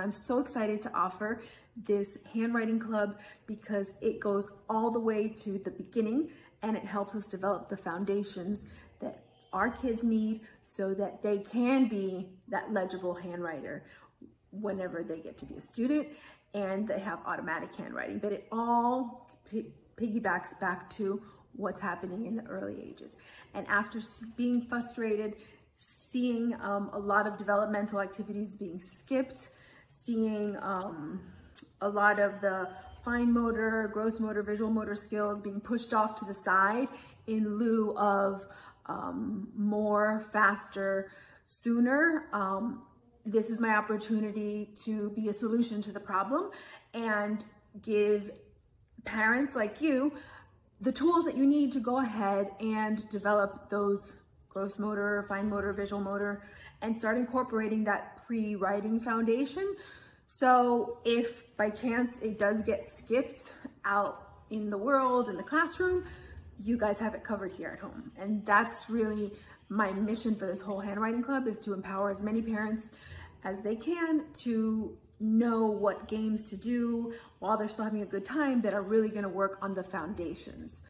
And I'm so excited to offer this handwriting club because it goes all the way to the beginning and it helps us develop the foundations that our kids need so that they can be that legible handwriter whenever they get to be a student and they have automatic handwriting. But it all piggybacks back to what's happening in the early ages. And after being frustrated, seeing um, a lot of developmental activities being skipped, seeing um, a lot of the fine motor, gross motor, visual motor skills being pushed off to the side in lieu of um, more, faster, sooner. Um, this is my opportunity to be a solution to the problem and give parents like you the tools that you need to go ahead and develop those gross motor, fine motor, visual motor, and start incorporating that pre-writing foundation. So if by chance it does get skipped out in the world, in the classroom, you guys have it covered here at home. And that's really my mission for this whole handwriting club is to empower as many parents as they can to know what games to do while they're still having a good time that are really gonna work on the foundations.